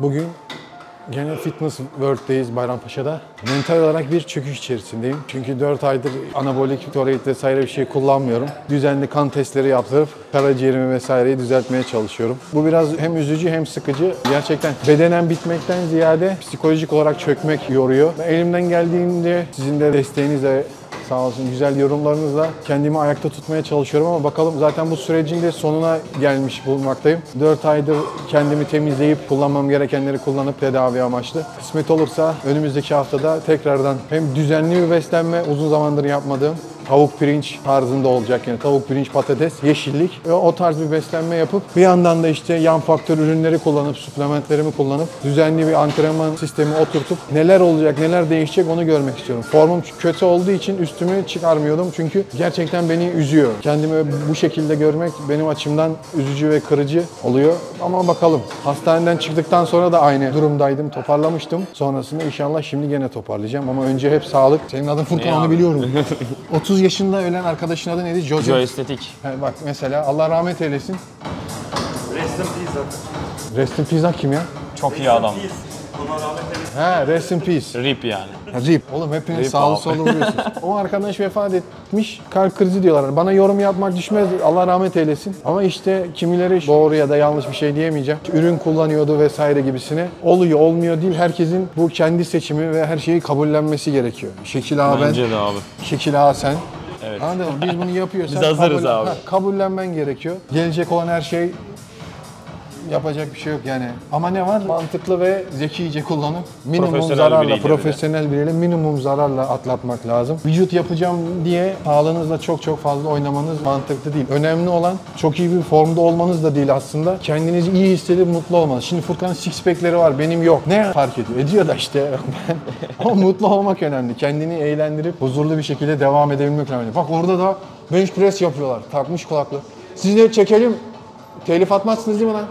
Bugün gene Fitness World'deyiz Bayrampaşa'da. Mental olarak bir çöküş içerisindeyim. Çünkü 4 aydır anabolik, steroid vesaire bir şey kullanmıyorum. Düzenli kan testleri yaptırıp karaciğerimi vesaireyi düzeltmeye çalışıyorum. Bu biraz hem üzücü hem sıkıcı. Gerçekten bedenen bitmekten ziyade psikolojik olarak çökmek yoruyor. Elimden geldiğince sizin de desteğinizle Sağ olsun güzel yorumlarınızla kendimi ayakta tutmaya çalışıyorum ama bakalım zaten bu sürecin de sonuna gelmiş bulunmaktayım. 4 aydır kendimi temizleyip kullanmam gerekenleri kullanıp tedavi amaçlı. Kısmet olursa önümüzdeki haftada tekrardan hem düzenli bir beslenme uzun zamandır yapmadığım tavuk pirinç tarzında olacak yani tavuk pirinç patates yeşillik ve o tarz bir beslenme yapıp bir yandan da işte yan faktör ürünleri kullanıp suplementlerimi kullanıp düzenli bir antrenman sistemi oturtup neler olacak neler değişecek onu görmek istiyorum. Formum kötü olduğu için üstümü çıkarmıyordum çünkü gerçekten beni üzüyor. Kendimi bu şekilde görmek benim açımdan üzücü ve kırıcı oluyor ama bakalım. Hastaneden çıktıktan sonra da aynı durumdaydım. Toparlamıştım. Sonrasında inşallah şimdi gene toparlayacağım ama önce hep sağlık. Senin adın Furkan onu biliyorum. 30 yaşında ölen arkadaşın adı neydi? Jojo. Joe Estetik. Ha, bak mesela Allah rahmet eylesin. Rest in peace zaten. Rest in peace kim ya? Çok iyi adam. Ona rahmet eylesin. Ha Rest in peace. Rip yani. Rip. Oğlum hepiniz Rip sağlı abi. vuruyorsunuz. o arkadaş vefat etmiş. Kalp krizi diyorlar. Bana yorum yapmak düşmez. Allah rahmet eylesin. Ama işte kimileri doğru ya da yanlış bir şey diyemeyeceğim. Ürün kullanıyordu vesaire gibisine. Oluyor olmuyor değil. Herkesin bu kendi seçimi ve her şeyi kabullenmesi gerekiyor. Şekil ağa ben, Bence de abi. şekil ağa sen. Evet. Anladın mı? Biz bunu yapıyorsak Biz hazırız abi. Ha, kabullenmen gerekiyor. Gelecek olan her şey yapacak bir şey yok yani. Ama ne var? Mantıklı ve zekice kullanıp minimum Profesyonel zararla, biriyle profesyonel biriyle minimum zararla atlatmak lazım. Vücut yapacağım diye sağlığınızla çok çok fazla oynamanız mantıklı değil. Önemli olan çok iyi bir formda olmanız da değil aslında. Kendinizi iyi hissedip mutlu olmanız. Şimdi Furkan'ın six pack'leri var, benim yok. Ne fark ediyor? Ediyor da işte. Ama mutlu olmak önemli. Kendini eğlendirip huzurlu bir şekilde devam edebilmek önemli. Bak orada da bench press yapıyorlar. Takmış kulaklık. Siz de çekelim. Telif atmazsınız değil mi lan?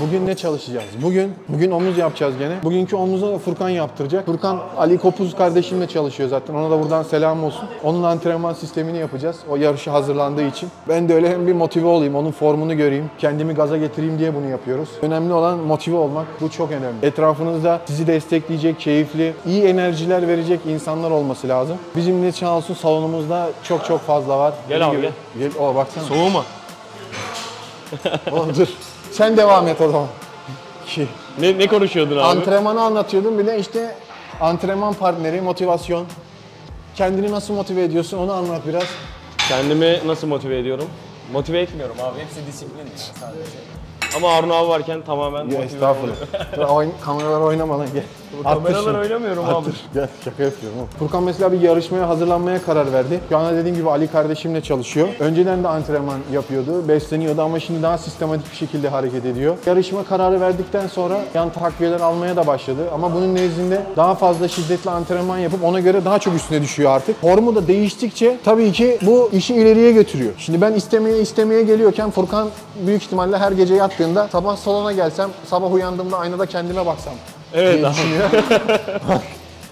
Bugün ne çalışacağız? Bugün bugün omuz yapacağız gene. Bugünkü omuzu da Furkan yaptıracak. Furkan Ali Kopuz kardeşimle çalışıyor zaten. Ona da buradan selam olsun. Onun antrenman sistemini yapacağız. O yarışa hazırlandığı için. Ben de öyle hem bir motive olayım, onun formunu göreyim, kendimi gaza getireyim diye bunu yapıyoruz. Önemli olan motive olmak. Bu çok önemli. Etrafınızda sizi destekleyecek, keyifli, iyi enerjiler verecek insanlar olması lazım. Bizim sağ olsun salonumuzda çok çok fazla var. Gel Dediğim abi, gibi- Gel. O baksana. Soğuma. Oğlum dur. Sen devam et o zaman. Ki. Ne, ne konuşuyordun abi? Antrenmanı anlatıyordum. Bir de işte antrenman partneri, motivasyon. Kendini nasıl motive ediyorsun onu anlat biraz. Kendimi nasıl motive ediyorum? Motive etmiyorum abi. Hepsi disiplin sadece. Ama Harun abi varken tamamen Ya motive estağfurullah. Dur, kameralar oynama lan gel. Kameralar oynamıyorum abi. Gel şaka yapıyorum. Furkan mesela bir yarışmaya hazırlanmaya karar verdi. Şu anda dediğim gibi Ali kardeşimle çalışıyor. Önceden de antrenman yapıyordu, besleniyordu ama şimdi daha sistematik bir şekilde hareket ediyor. Yarışma kararı verdikten sonra yan takviyeler almaya da başladı. Ama bunun nezdinde daha fazla şiddetli antrenman yapıp ona göre daha çok üstüne düşüyor artık. Formu da değiştikçe tabii ki bu işi ileriye götürüyor. Şimdi ben istemeye istemeye geliyorken Furkan büyük ihtimalle her gece yattığında sabah salona gelsem, sabah uyandığımda aynada kendime baksam. Evet diye abi. düşünüyor.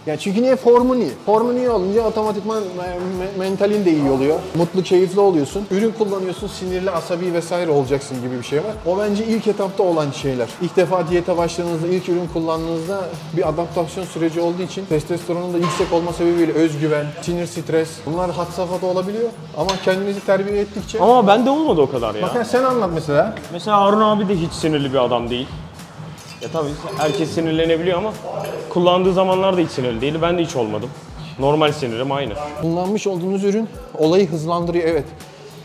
Ya çünkü niye? Formun iyi. Formun iyi olunca otomatikman me- me- mentalin de iyi oluyor. Mutlu, keyifli oluyorsun. Ürün kullanıyorsun, sinirli, asabi vesaire olacaksın gibi bir şey var. O bence ilk etapta olan şeyler. İlk defa diyete başladığınızda, ilk ürün kullandığınızda bir adaptasyon süreci olduğu için testosteronun da yüksek olma sebebiyle özgüven, sinir, stres bunlar had safhada olabiliyor. Ama kendinizi terbiye ettikçe... Ama bende olmadı o kadar ya. Bakın sen anlat mesela. Mesela Harun abi de hiç sinirli bir adam değil. Ya tabii herkes sinirlenebiliyor ama kullandığı zamanlarda hiç sinirli değil. Ben de hiç olmadım. Normal sinirim aynı. Kullanmış olduğunuz ürün olayı hızlandırıyor evet.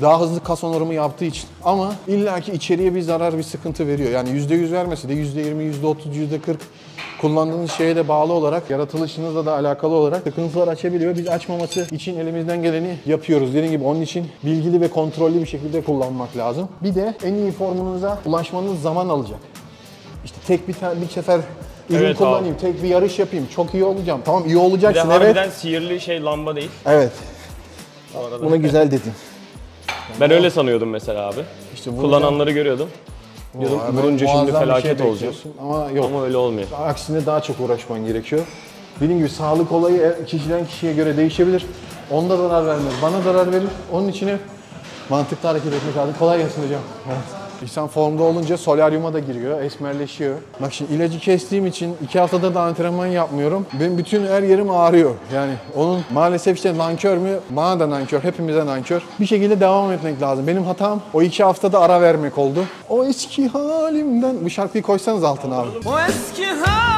Daha hızlı kas onarımı yaptığı için. Ama illaki içeriye bir zarar, bir sıkıntı veriyor. Yani %100 vermesi de %20, %30, %40 kullandığınız şeye de bağlı olarak, yaratılışınızla da alakalı olarak sıkıntılar açabiliyor. Biz açmaması için elimizden geleni yapıyoruz. Dediğim gibi onun için bilgili ve kontrollü bir şekilde kullanmak lazım. Bir de en iyi formunuza ulaşmanız zaman alacak. Tek bir, ta- bir sefer ürün Evet abi. kullanayım, tek bir yarış yapayım, çok iyi olacağım. Tamam iyi Bir de olacaksın evet. sihirli şey lamba değil. Evet. Buna güzel dedin. Ben öyle sanıyordum mesela abi. İşte. Kullananları görüyordum. Diyordum vurunca şimdi felaket şey olacak. Ama yok. Ama öyle olmuyor. Aksine daha çok uğraşman gerekiyor. Dediğim gibi sağlık olayı e, kişiden kişiye göre değişebilir. Onda zarar vermez. Bana zarar verir. Onun için mantıklı hareket etmek lazım. Kolay gelsin hocam. Evet. İnsan formda olunca solaryuma da giriyor, esmerleşiyor. Bak şimdi ilacı kestiğim için iki haftada da antrenman yapmıyorum. Benim bütün her yerim ağrıyor. Yani onun maalesef işte nankör mü? Bana da nankör, hepimize nankör. Bir şekilde devam etmek lazım. Benim hatam o iki haftada ara vermek oldu. O eski halimden... Bu şarkıyı koysanız altına abi. O eski halimden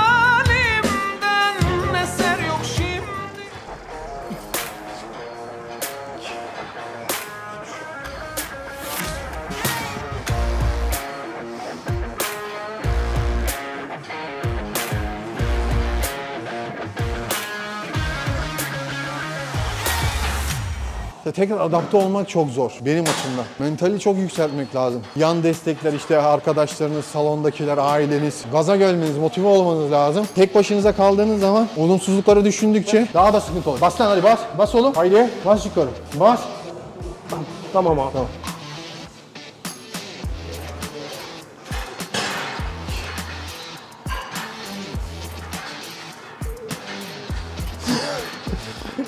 tekrar adapte olmak çok zor benim açımdan. Mentali çok yükseltmek lazım. Yan destekler işte arkadaşlarınız, salondakiler, aileniz. Gaza gelmeniz, motive olmanız lazım. Tek başınıza kaldığınız zaman olumsuzlukları düşündükçe daha da sıkıntı olur. Bas lan hadi bas. Bas oğlum. Haydi. Bas yukarı. Bas. Tamam abi. Tamam.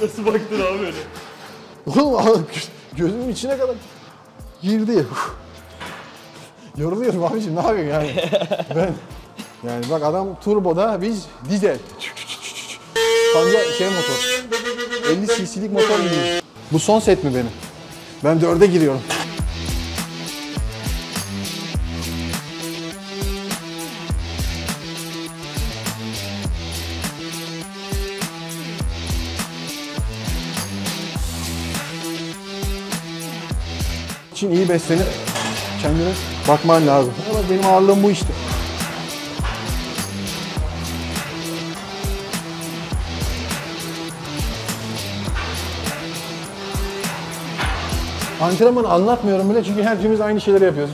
Nasıl baktın abi öyle? Oğlum gözümün içine kadar girdi. Yoruluyorum abiciğim ne yapayım yani. ben yani bak adam turboda biz dizel. Kanca şey motor. 50 cc'lik motor gibi. Bu son set mi benim? Ben dörde giriyorum. İçin iyi beslenip kendine bakman lazım. Ama benim ağırlığım bu işte. Antrenmanı anlatmıyorum bile çünkü hepimiz aynı şeyleri yapıyoruz.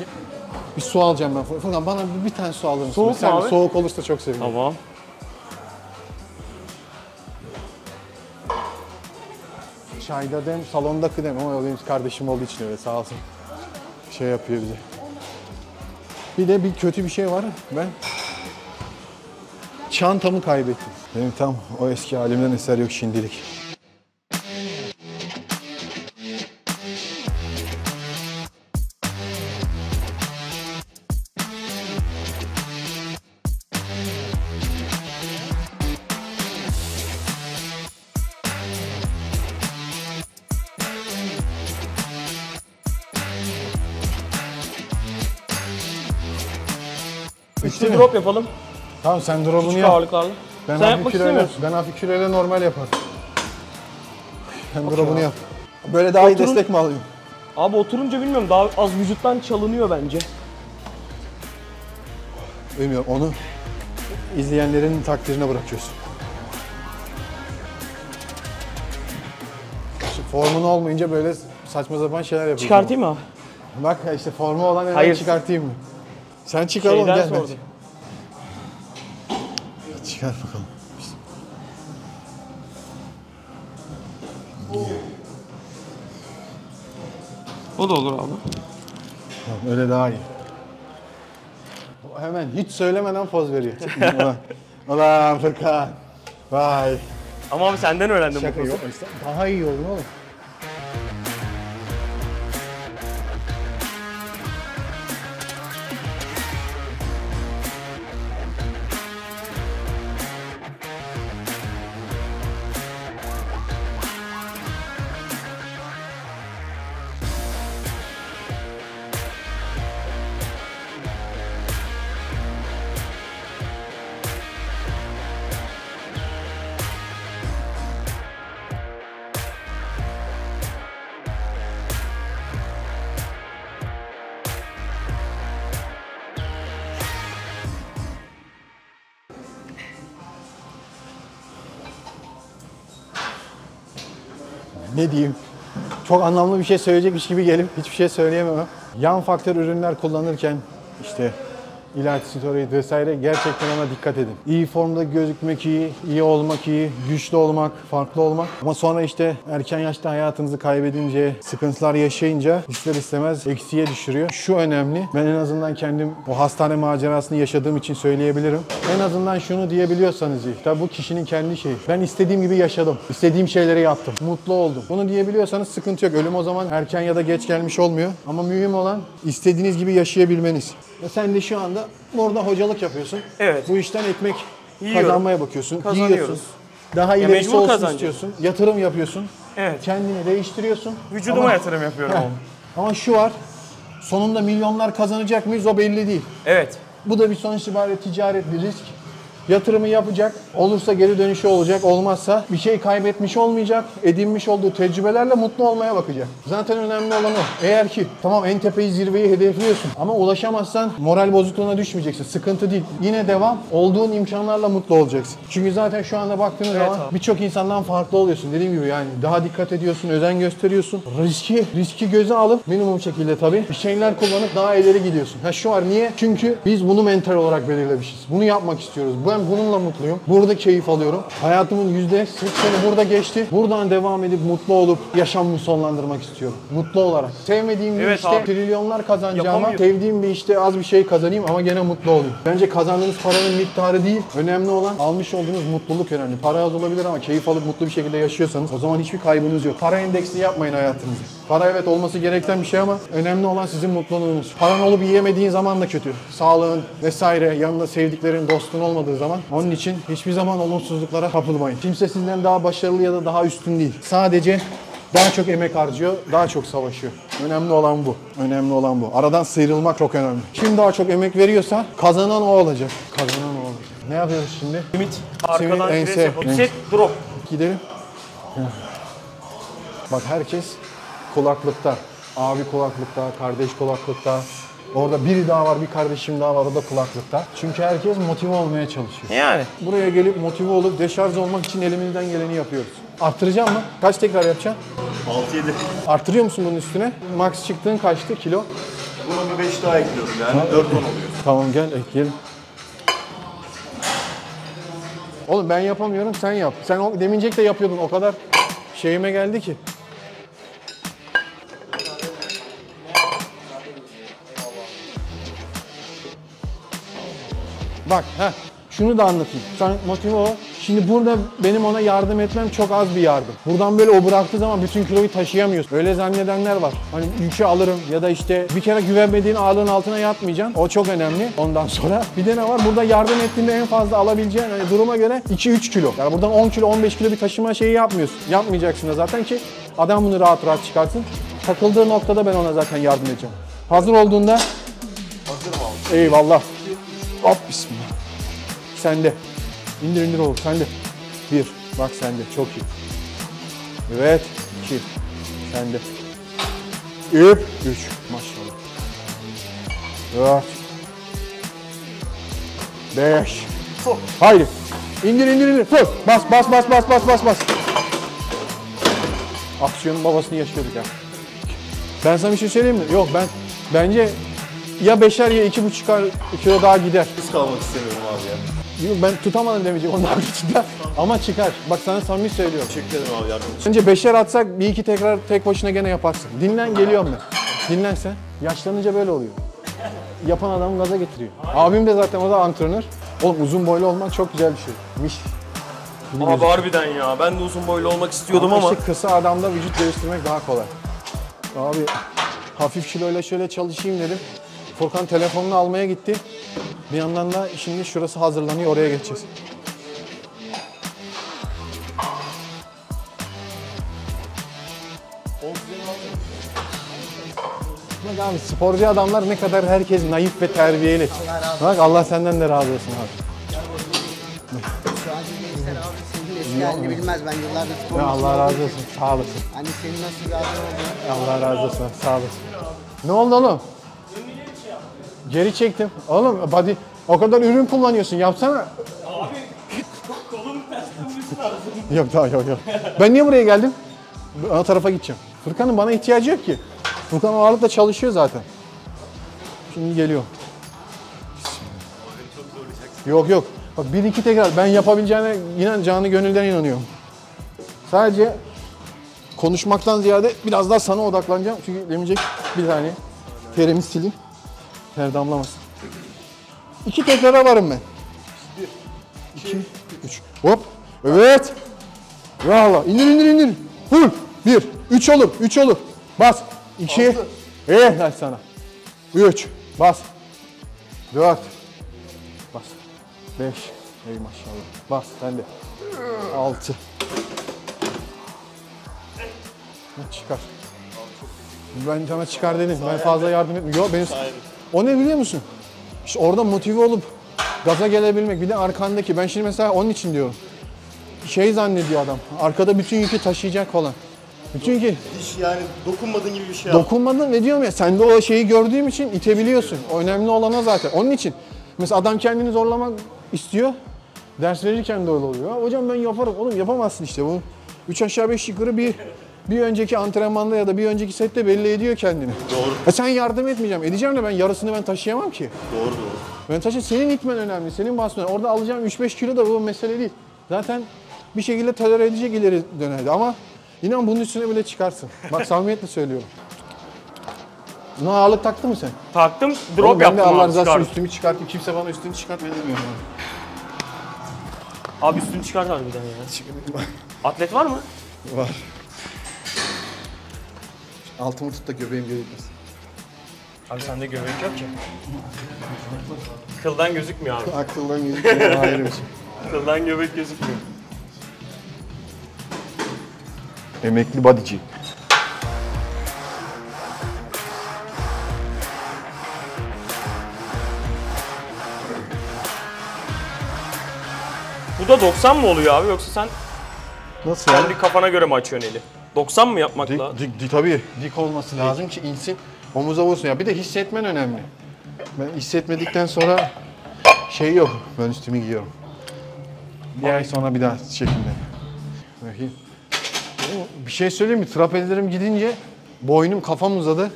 Bir su alacağım ben. Furkan bana bir, tane su alır mısın? Soğuk Sen abi? Soğuk olursa çok sevinirim. Tamam. Çayda dem, salondaki dem ama o benim kardeşim olduğu için öyle sağ olsun. Şey yapıyor bize. Bir de bir kötü bir şey var. Ben çantamı kaybettim. Benim tam o eski halimden eser yok şimdilik. Üçlü drop yapalım. Tamam sen drop'unu yap. ağırlıklarla. Ben Sen hafif yapmak kiloyla, ben hafif kiloyla normal yaparım. Sen drop'unu yap. Böyle daha iyi Oturun. destek mi alayım? Abi oturunca bilmiyorum daha az vücuttan çalınıyor bence. Bilmiyorum onu izleyenlerin takdirine bırakıyorsun. İşte formun olmayınca böyle saçma sapan şeyler yapıyorsun. Çıkartayım mı abi? Bak işte formu olan hemen Hayır. çıkartayım mı? Sen çıkar oğlum Şeyden gel. sordum. ben- Çıkar bakalım. O da olur abi. Tamam, öyle daha iyi. O Hemen hiç söylemeden poz veriyor. ulan, ulan Furkan. Vay. Ama abi senden öğrendim bu Şaka pozu. yok. Daha iyi oldun oğlum. Diyeyim? Çok anlamlı bir şey söyleyecekmiş gibi gelip hiçbir şey söyleyemem. Yan faktör ürünler kullanırken işte ilaç, steroid vesaire gerçekten ona dikkat edin. İyi formda gözükmek iyi, iyi olmak iyi, güçlü olmak, farklı olmak. Ama sonra işte erken yaşta hayatınızı kaybedince, sıkıntılar yaşayınca ister istemez eksiye düşürüyor. Şu önemli. Ben en azından kendim o hastane macerasını yaşadığım için söyleyebilirim. En azından şunu diyebiliyorsanız iyi. Tabii bu kişinin kendi şeyi. Ben istediğim gibi yaşadım. İstediğim şeyleri yaptım. Mutlu oldum. Bunu diyebiliyorsanız sıkıntı yok. Ölüm o zaman erken ya da geç gelmiş olmuyor. Ama mühim olan istediğiniz gibi yaşayabilmeniz. Ve sen de şu anda burada hocalık yapıyorsun. Evet. Bu işten ekmek Yiyorum. kazanmaya bakıyorsun. Yiyorsun. Daha Ya ilerisi olsun kazanacağız. istiyorsun. Yatırım yapıyorsun. Evet. Kendini değiştiriyorsun. Vücuduma Ama- yatırım yapıyorum. Heh. Ama şu var. Sonunda milyonlar kazanacak mıyız o belli değil. Evet. Bu da bir sonuç itibariyle ticaret bir risk. Yatırımı yapacak, olursa geri dönüşü olacak, olmazsa bir şey kaybetmiş olmayacak, edinmiş olduğu tecrübelerle mutlu olmaya bakacak. Zaten önemli olan o. Eğer ki tamam en tepeyi zirveyi hedefliyorsun ama ulaşamazsan moral bozukluğuna düşmeyeceksin. Sıkıntı değil. Yine devam. Olduğun imkanlarla mutlu olacaksın. Çünkü zaten şu anda baktığınız zaman abi. birçok insandan farklı oluyorsun. Dediğim gibi yani daha dikkat ediyorsun, özen gösteriyorsun. Riski, riski göze alıp minimum şekilde tabii bir şeyler kullanıp daha ileri gidiyorsun. Ha şu var niye? Çünkü biz bunu mental olarak belirlemişiz. Bunu yapmak istiyoruz. Ben bununla mutluyum. Burada keyif alıyorum. Hayatımın %80'i burada geçti. Buradan devam edip mutlu olup yaşamımı sonlandırmak istiyorum. Mutlu olarak. Sevmediğim bir Evet işte abi. trilyonlar kazanacağıma sevdiğim bir işte az bir şey kazanayım ama gene mutlu olayım. Bence kazandığınız paranın miktarı değil. Önemli olan almış olduğunuz mutluluk önemli. Para az olabilir ama keyif alıp mutlu bir şekilde yaşıyorsanız o zaman hiçbir kaybınız yok. Para endeksli yapmayın hayatınızı. Para evet olması gereken bir şey ama önemli olan sizin mutluluğunuz. Paran olup yiyemediğin zaman da kötü. Sağlığın vesaire yanında sevdiklerin, dostun olmadığı zaman onun için hiçbir zaman olumsuzluklara kapılmayın. Kimse sizden daha başarılı ya da daha üstün değil. Sadece daha çok emek harcıyor, daha çok savaşıyor. Önemli olan bu. Önemli olan bu. Aradan sıyrılmak çok önemli. Kim daha çok emek veriyorsa kazanan o olacak. Kazanan o olacak. Ne yapıyoruz şimdi? Limit. Arkadan yapalım. ense. Set drop. Gidelim. Bak herkes kulaklıkta. Abi kulaklıkta, kardeş kulaklıkta. Orada biri daha var, bir kardeşim daha var, o da kulaklıkta. Çünkü herkes motive olmaya çalışıyor. Yani. Buraya gelip motive olup deşarj olmak için elimizden geleni yapıyoruz. Arttıracağım mı? Kaç tekrar yapacaksın? 6-7. Arttırıyor musun bunun üstüne? Max çıktığın kaçtı kilo? Buna bir 5 daha ekliyorum yani 4 10 oluyor. Tamam gel ekleyelim. Oğlum ben yapamıyorum sen yap. Sen o, demincek de yapıyordun o kadar şeyime geldi ki. Bak ha şunu da anlatayım. Sen motive ol. Şimdi burada benim ona yardım etmem çok az bir yardım. Buradan böyle o bıraktığı zaman bütün kiloyu taşıyamıyorsun. Öyle zannedenler var. Hani yükü alırım ya da işte bir kere güvenmediğin ağırlığın altına yatmayacaksın. O çok önemli. Ondan sonra bir de ne var? Burada yardım ettiğinde en fazla alabileceğin hani duruma göre 2-3 kilo. Yani buradan 10 kilo 15 kilo bir taşıma şeyi yapmıyorsun. Yapmayacaksın da zaten ki adam bunu rahat rahat çıkarsın. Takıldığı noktada ben ona zaten yardım edeceğim. Hazır olduğunda Hazırım abi. Eyvallah. Hop bismillah. Sende. İndir indir oğlum sende. Bir. Bak sende. Çok iyi. Evet. İki. Sende. Üç. Üç. Maşallah. Dört. Beş. Haydi. İndir indir indir. Dur. Bas bas bas bas bas bas bas. Aksiyonun babasını yaşıyorduk ya. Ben sana bir şey söyleyeyim mi? Yok ben bence ya beşer ya iki buçuk kilo daha gider. Risk almak istemiyorum abi ya. Yok ben tutamadım demeyeceğim onun haricinde. Ama çıkar. Bak sana samimi söylüyorum. Teşekkür ederim abi yardım için. Önce beşer atsak bir iki tekrar tek başına gene yaparsın. Dinlen geliyorum ben. Dinlen sen. Yaşlanınca böyle oluyor. Yapan adamı gaza getiriyor. Abim de zaten o da antrenör. Oğlum uzun boylu olmak çok güzel bir şey. Miş. Gibi Abi gözüküyor. harbiden ya. Ben de uzun boylu olmak istiyordum ama. işte kısa adamda vücut geliştirmek daha kolay. Abi hafif kiloyla şöyle çalışayım dedim. Furkan telefonunu almaya gitti. Bir yandan da şimdi şurası hazırlanıyor oraya geçeceğiz. Bak abi sporcu adamlar ne kadar herkes naif ve terbiyeli. Bak Allah senden de razı olsun abi. Şu anki gençler abi senin eski halini bilmez. Ben yıllardır spor Ya Allah razı olsun. Sağ olasın. Hani senin nasıl bir adam olduğunu Allah razı olsun. Sağ olasın. Ne oldu oğlum? Geri çektim. Oğlum body o kadar ürün kullanıyorsun. Yapsana. Abi kolum ters Yok daha yok yok. Ben niye buraya geldim? Ana tarafa gideceğim. Furkan'ın bana ihtiyacı yok ki. Furkan ağırlıkla çalışıyor zaten. Şimdi geliyor. Yok yok. Bak bir iki tekrar ben yapabileceğine inan canı gönülden inanıyorum. Sadece konuşmaktan ziyade biraz daha sana odaklanacağım. Çünkü demeyecek bir tane. Terimi sileyim. Ter damlamasın. İki tekrara varım ben. Bir, iki, üç. Hop. Evet. Bravo. İndir indir indir. Vur. Bir. Üç olur. Üç olur. Bas. İki. Evet hadi sana. Üç. Bas. Dört. Bas. Beş. Ey maşallah. Bas sen de. Altı. Çıkar. Ben sana çıkar dedim. Ben fazla yardım etmiyorum. Yok benim... O ne biliyor musun? İşte orada motive olup gaza gelebilmek. Bir de arkandaki. Ben şimdi mesela onun için diyorum. Şey zannediyor adam. Arkada bütün yükü taşıyacak falan. Bütün yükü Hiç yani dokunmadığın gibi bir şey yap. dokunmadın ve diyorum ya sen de o şeyi gördüğüm için itebiliyorsun. O önemli olan o zaten. Onun için mesela adam kendini zorlamak istiyor. Ders verirken de öyle oluyor. Hocam ben yaparım. Oğlum yapamazsın işte. Bu üç aşağı beş yukarı bir bir önceki antrenmanda ya da bir önceki sette belli ediyor kendini. Doğru. E sen yardım etmeyeceğim. Edeceğim de ben yarısını ben taşıyamam ki. Doğru doğru. Ben taşı senin itmen önemli. Senin basman. Orada alacağım 3-5 kilo da bu mesele değil. Zaten bir şekilde tolere edecek ileri dönerdi ama inan bunun üstüne bile çıkarsın. Bak samimiyetle söylüyorum. Buna ağırlık taktı mı sen? Taktım, Oğlum drop ben de yaptım Allah abi, çıkardım. üstümü çıkartayım. Kimse bana üstünü çıkartma demiyorum. Abi üstünü çıkart harbiden ya. Atlet var mı? Var. Altımı tut da göbeğim gözükmesin. Abi sende göbek yok ki. Kıldan gözükmüyor abi. Aklından gözükmüyor ayrı bir şey. Kıldan göbek gözükmüyor. Emekli bodyci. Bu da 90 mı oluyor abi yoksa sen Nasıl yani? kendi kafana göre mi açıyorsun eli? 90 mı yapmak Dik, lazım? dik, dik- tabii dik olması lazım ki insin omuza vursun. Ya bir de hissetmen önemli. Ben hissetmedikten sonra şey yok. Ben üstümü giyiyorum. Bir ay sonra bir daha şeklinde. Bakayım. O, Bir şey söyleyeyim mi? Trapezlerim gidince boynum kafam uzadı.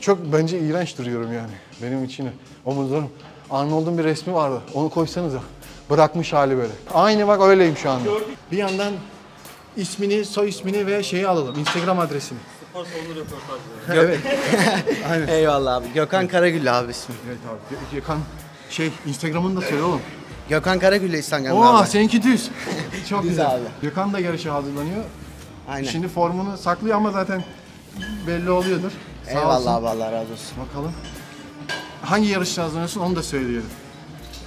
Çok bence iğrenç duruyorum yani. Benim için omuzlarım. Arnold'un bir resmi vardı. Onu koysanıza. Bırakmış hali böyle. Aynı bak öyleyim şu anda. Bir yandan ismini, soy ismini ve şeyi alalım. Instagram adresini. evet. Aynen. Eyvallah abi. Gökhan Karagül abi ismi. Evet abi. Gö- Gökhan şey Instagram'ını da söyle oğlum. Gökhan Karagül Instagram'da Oo abi. seninki düz. Çok Düz güzel. abi. Gökhan da yarışa hazırlanıyor. Aynen. Şimdi formunu saklıyor ama zaten belli oluyordur. Sağ olsun. Eyvallah abi Allah razı olsun. Bakalım. Hangi yarışta hazırlanıyorsun onu da söyleyelim.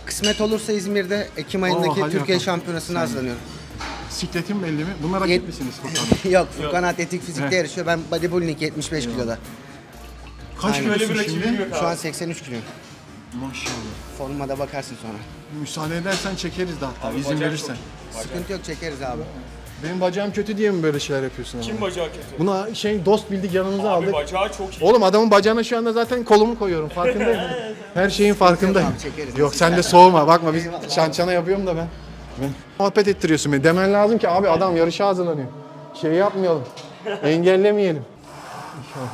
Kısmet olursa İzmir'de Ekim ayındaki hadi Türkiye bakalım. Şampiyonası'na hazırlanıyorum. Sikletin belli mi? Bunlar Yet- rakip misiniz Furkan? Yok Furkan Atletik Fizik'te yarışıyor. Ben bodybuilding 75 kiloda. Kaç Aynen. kilosun şimdi? Şu an 83 kiloyum. Maşallah. Formuma da bakarsın sonra. Müsaade edersen çekeriz de hatta izin verirsen. Sıkıntı yok çekeriz abi. Benim bacağım kötü diye mi böyle şeyler yapıyorsun? Kim Kim bacağı kötü? Buna şey dost bildik yanımıza Abi aldık. bacağı çok iyi. Oğlum adamın bacağına şu anda zaten kolumu koyuyorum farkındayım. Her şeyin farkındayım. Abi, çekeriz. Yok sen de soğuma bakma biz çan çana yapıyorum da ben. Ben. Muhabbet ettiriyorsun beni. Demen lazım ki abi adam yarışa hazırlanıyor. Şey yapmayalım. Engellemeyelim. İnşallah.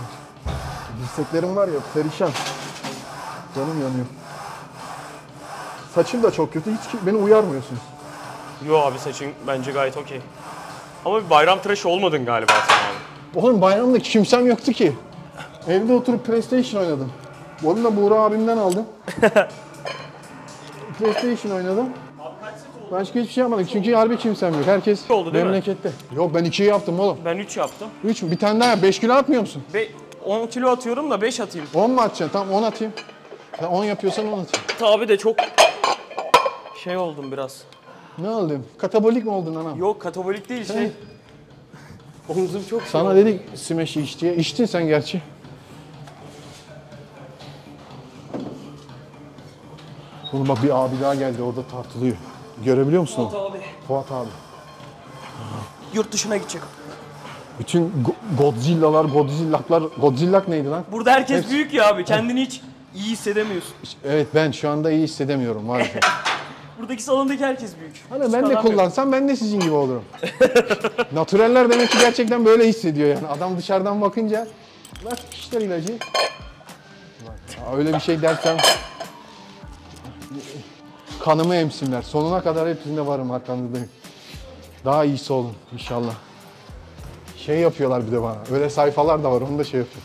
Dirseklerim var ya perişan. Canım yanıyor. Saçım da çok kötü. Hiç beni uyarmıyorsun. Yo abi saçın bence gayet okey. Ama bir bayram tıraşı olmadın galiba sen abi. Oğlum bayramda kimsem yoktu ki. Evde oturup PlayStation oynadım. Onu da Buğra abimden aldım. PlayStation oynadım. Başka hiçbir şey yapmadık çünkü harbi kimsem yok. Herkes oldu değil mi? memlekette. Yok ben ikiyi yaptım oğlum. Ben 3 yaptım. Üç mü? Bir tane daha 5 kilo atmıyor musun? Ve 10 kilo atıyorum da 5 atayım. 10 mu atacaksın? Tamam 10 atayım. Sen 10 yapıyorsan 10 atayım. Tabi de çok şey oldum biraz. Ne oldun? Katabolik mi oldun anam? Yok katabolik değil şey. Omzum çok şey Sana oldu. dedik smash iç diye. İçtin sen gerçi. Oğlum bak bir abi daha geldi orada tartılıyor. Görebiliyor musun? onu? Abi. Fuat abi. Yurt dışına gidecek. Bütün Go- Godzilla'lar, Godzilla'lar, Godzilla neydi lan? Burada herkes Hepsi- büyük ya abi. Kendini hiç iyi hissedemiyorsun. Evet ben şu anda iyi hissedemiyorum maalesef. Buradaki salondaki herkes büyük. Hani Hiç ben de adam yok. kullansam ben de sizin gibi olurum. Natüreller demek ki gerçekten böyle hissediyor yani. Adam dışarıdan bakınca lan işler ilacı. Ya öyle bir şey dersem kanımı emsinler. Sonuna kadar hepsinde varım arkanızdayım. Daha iyisi olun inşallah. Şey yapıyorlar bir de bana. Öyle sayfalar da var onu da şey yapıyor.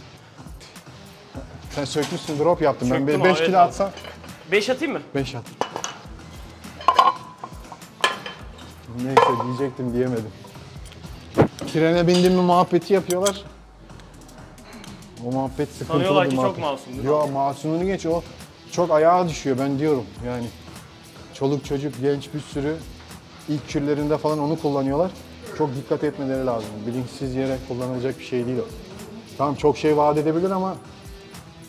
Sen sökmüşsün drop yaptım. Ben Söktüm 5 abi, kilo evet. atsam 5 atayım mı? 5 at. Neyse diyecektim diyemedim. Trene bindim mi muhabbeti yapıyorlar. O muhabbet sıkıntılı Sanıyorlar ki çok muhabbet. masum değil mi? Yo masumunu geç o çok ayağa düşüyor ben diyorum yani. Çoluk çocuk genç bir sürü ilk kürlerinde falan onu kullanıyorlar. Çok dikkat etmeleri lazım. Bilinçsiz yere kullanılacak bir şey değil o. Tamam çok şey vaat edebilir ama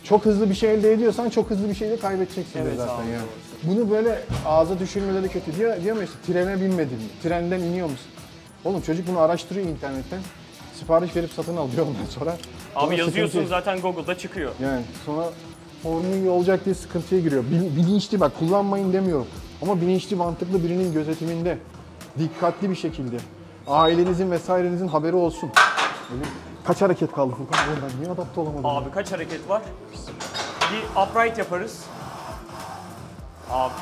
çok hızlı bir şey elde ediyorsan çok hızlı bir şey de kaybedeceksin Evet zaten abi, yani. Bunu böyle ağza düşürmeleri kötü. Diyor, diyor mu işte trene binmedin mi? Trenden iniyor musun? Oğlum çocuk bunu araştırıyor internetten. Sipariş verip satın alıyor ondan sonra. Abi yazıyorsun sıkıntı- zaten Google'da çıkıyor. yani sonra iyi olacak diye sıkıntıya giriyor. Bil- Bilinçli bak kullanmayın demiyorum. Ama bilinçli mantıklı birinin gözetiminde. Dikkatli bir şekilde. Ailenizin vesairenizin haberi olsun. Öyle- Kaç hareket kaldı Furkan? Ben niye adapte olamadım? ya? Abi kaç hareket var? Bir upright yaparız. Abi.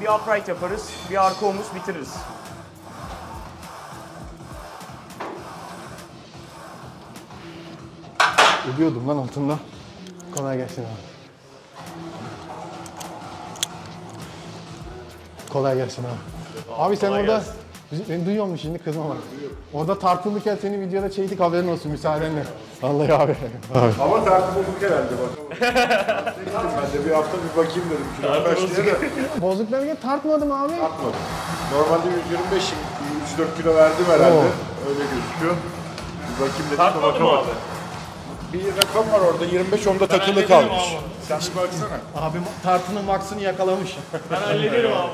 Bir upright yaparız, bir arka omuz bitiririz. Ölüyordum lan altında. Kolay gelsin abi. Kolay gelsin abi. Abi sen kolay orada gelsin. Bizi- beni duyuyor musun şimdi kızma bak. Orada tartılırken seni videoda çektik haberin olsun müsaadenle. Vallahi abi. abi. Ama tartı bozuk herhalde bak. ben de bir hafta bir bakayım dedim. Kilo kaç diye de Bozuk derken tartmadım abi. atmadım. Normalde 125 3-4 kilo verdim herhalde. Oo. Öyle gözüküyor. Bir bakayım dedim mı bakamadım. abi? Bir rakam var orada 25 onda takılı hallederim kalmış. abi. Sen bir baksana. Abi tartının maksını yakalamış. Ben hallederim abi.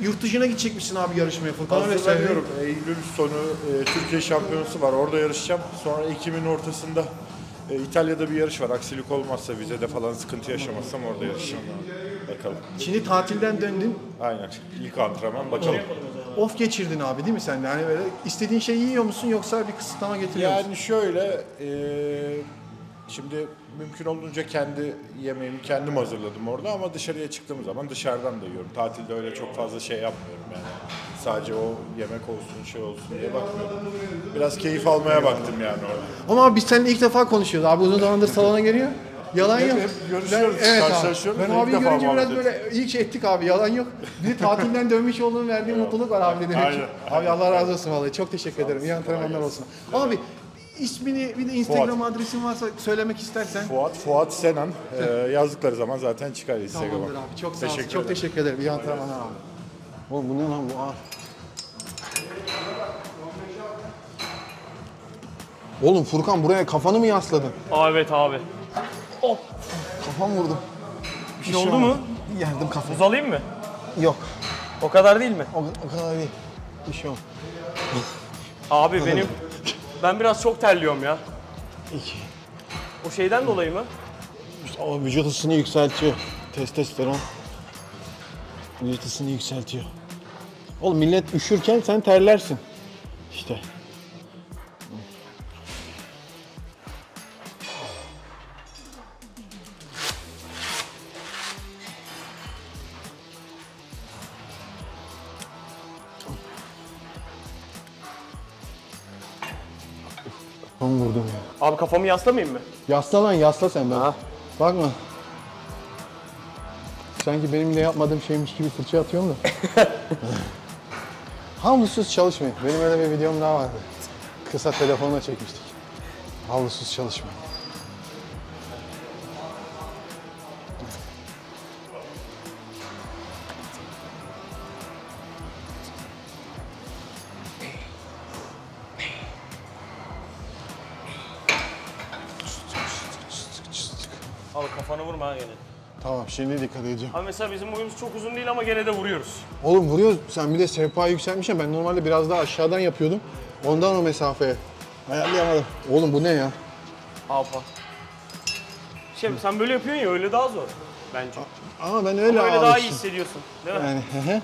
Yurt dışına gidecekmişsin abi yarışmaya Furkan öyle. Hazırlanıyorum. Eylül sonu e, Türkiye şampiyonası var. Orada yarışacağım. Sonra Ekim'in ortasında e, İtalya'da bir yarış var. Aksilik olmazsa vizede falan sıkıntı yaşamazsam orada yarışacağım. Bakalım. Şimdi tatilden döndün. Aynen. İlk antrenman bakalım. Off geçirdin abi değil mi sen de? Hani böyle istediğin şeyi yiyor musun yoksa bir kısıtlama getiriyor musun? Yani şöyle, e, şimdi mümkün olduğunca kendi yemeğimi kendim hazırladım orada ama dışarıya çıktığım zaman dışarıdan da yiyorum. Tatilde öyle çok fazla şey yapmıyorum yani. Sadece o yemek olsun, şey olsun diye bakmıyorum. Biraz keyif almaya baktım yani orada. Ama abi biz seninle ilk defa konuşuyoruz. Abi uzun zamandır salona geliyor. Yalan Hep- yok. hep görüşüyoruz, Ben- evet abi. karşılaşıyoruz Ben da ilk abi görünce biraz muhabbet böyle ilk şey ettik abi. Yalan yok. Bir de tatilden dönmüş olduğunu verdiği mutluluk var abi dedim. Aynen. Abi Allah razı olsun vallahi. Çok teşekkür ederim. İyi antrenmanlar olsun. Abi ismini bir de Instagram adresin varsa söylemek istersen. Fuat, Fuat Senan e, yazdıkları zaman zaten çıkar Instagram'a. Tamamdır abi. Çok sağ. Teşekkür Çok ederim. teşekkür ederim. İyi antrenmanlar abi. Oğlum bu ne lan bu ağır. Oğlum Furkan buraya kafanı mı yasladın? Aa, evet abi. Kafam vurdum. Bir şey oldu mu? Yerdim kafayı. Buz alayım mı? Yok. O kadar değil mi? O, o kadar değil. Bir şey yok. Abi benim ben biraz çok terliyorum ya. İki. O şeyden dolayı mı? O vücut ısını yükseltiyor. Testosteron. Vücut ısını yükseltiyor. Oğlum millet üşürken sen terlersin. İşte. Kafamı vurdum ya. Abi kafamı yaslamayayım mı? Yasla lan yasla sen ben. Bakma. Sanki benim de yapmadığım şeymiş gibi fırça atıyorum da. Havlusuz çalışmayın. Benim öyle bir videom daha vardı. Kısa telefonla çekmiştik. Havlusuz çalışmayın. Şimdi dikkat edeceğim. Abi mesela bizim boyumuz çok uzun değil ama gene de vuruyoruz. Oğlum vuruyoruz. Sen bir de sehpa yükselmişsin. Ben normalde biraz daha aşağıdan yapıyordum. Ondan o mesafeye. Ayarlayamadım. Oğlum bu ne ya? Abi. Şey sen böyle yapıyorsun ya öyle daha zor bence. Ama ben öyle Ama öyle daha iyi hissediyorsun değil mi? Yani.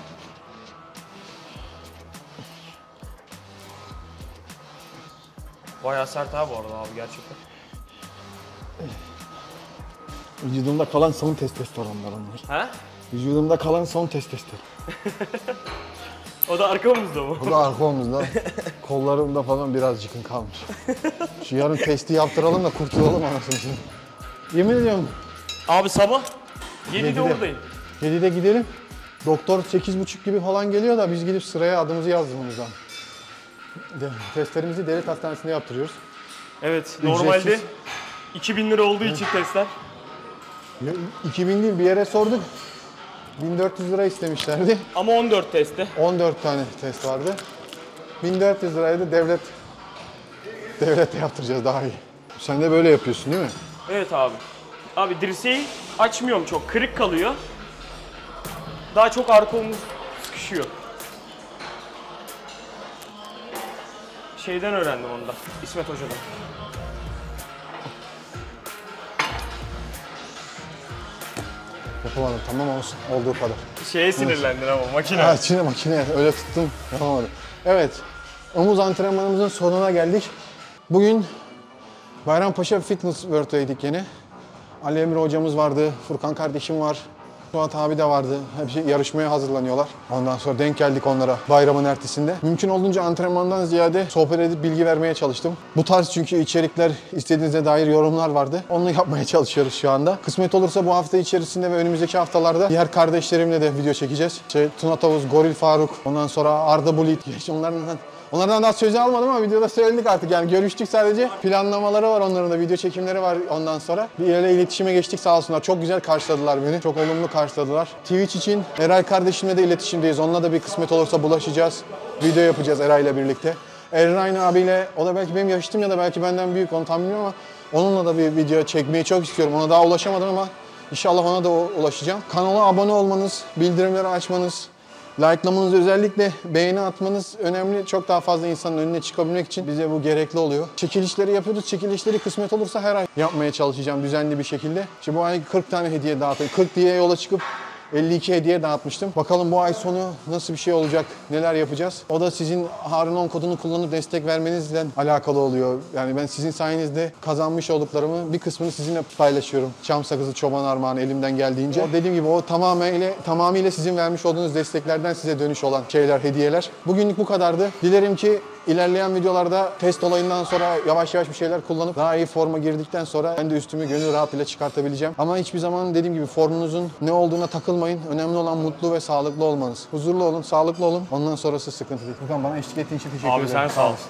Bayağı sert abi bu arada abi gerçekten. Vücudumda kalan son testosteronlar onlar. He? Vücudumda kalan son test testi. O da arkamızda mı? Bu da arka omuzda. Kollarımda falan biraz yıkın kalmış. Şu yarın testi yaptıralım da kurtulalım anasını. Yemin ediyorum Abi sabah 7'de Yedide. oradayım. 7'de gidelim. Doktor 8.30 gibi falan geliyor da biz gidip sıraya adımızı yazdırmamız lazım. De, testlerimizi devlet hastanesinde yaptırıyoruz. Evet, normalde Ücretsiz. 2000 lira olduğu için testler. Ya, 2000 değil bir yere sorduk. 1400 lira istemişlerdi. Ama 14 testte. 14 tane test vardı. 1400 liraydı devlet devlette yaptıracağız daha iyi. Sen de böyle yapıyorsun değil mi? Evet abi. Abi dirseği açmıyorum çok. Kırık kalıyor. Daha çok arka omuz sıkışıyor. Şeyden öğrendim onu da. İsmet Hoca'dan. Yapamadım tamam olsun olduğu kadar. Şeye sinirlendin ama makine. Ha, içine makine öyle tuttum yapamadım. Evet omuz antrenmanımızın sonuna geldik. Bugün Bayrampaşa Fitness World'daydık yine. Ali Emre hocamız vardı, Furkan kardeşim var. Suat abi de vardı. Hepsi yarışmaya hazırlanıyorlar. Ondan sonra denk geldik onlara bayramın ertesinde. Mümkün olduğunca antrenmandan ziyade sohbet edip bilgi vermeye çalıştım. Bu tarz çünkü içerikler istediğinize dair yorumlar vardı. Onu yapmaya çalışıyoruz şu anda. Kısmet olursa bu hafta içerisinde ve önümüzdeki haftalarda diğer kardeşlerimle de video çekeceğiz. Şey, Tuna Tavus, Goril Faruk, ondan sonra Arda Bulit. Onlardan Onlardan daha sözü almadım ama videoda söyledik artık yani görüştük sadece. Planlamaları var onların da video çekimleri var ondan sonra. Bir ile iletişime geçtik sağ olsunlar. Çok güzel karşıladılar beni. Çok olumlu karşıladılar. Twitch için Eray kardeşimle de iletişimdeyiz. Onunla da bir kısmet olursa bulaşacağız. Video yapacağız Eray'la birlikte. Errain abiyle, o da belki benim yaşıtım ya da belki benden büyük onu tam bilmiyorum ama onunla da bir video çekmeyi çok istiyorum. Ona daha ulaşamadım ama inşallah ona da ulaşacağım. Kanala abone olmanız, bildirimleri açmanız, Like'lamanız özellikle beğeni atmanız önemli. Çok daha fazla insanın önüne çıkabilmek için bize bu gerekli oluyor. Çekilişleri yapıyoruz. Çekilişleri kısmet olursa her ay yapmaya çalışacağım düzenli bir şekilde. İşte bu ay 40 tane hediye dağıtayım. 40 diye yola çıkıp 52 hediye dağıtmıştım. Bakalım bu ay sonu nasıl bir şey olacak, neler yapacağız. O da sizin Harun 10 kodunu kullanıp destek vermenizle alakalı oluyor. Yani ben sizin sayenizde kazanmış olduklarımı bir kısmını sizinle paylaşıyorum. Çam sakızı, çoban armağanı elimden geldiğince. O dediğim gibi o tamamıyla, tamamıyla sizin vermiş olduğunuz desteklerden size dönüş olan şeyler, hediyeler. Bugünlük bu kadardı. Dilerim ki ilerleyen videolarda test olayından sonra yavaş yavaş bir şeyler kullanıp daha iyi forma girdikten sonra ben de üstümü gönül rahatlığıyla çıkartabileceğim. Ama hiçbir zaman dediğim gibi formunuzun ne olduğuna takılmayın. Önemli olan mutlu ve sağlıklı olmanız. Huzurlu olun, sağlıklı olun. Ondan sonrası sıkıntı değil. Furkan bana eşlik ettiğin için teşekkür Abi ederim. sen sağ olasın.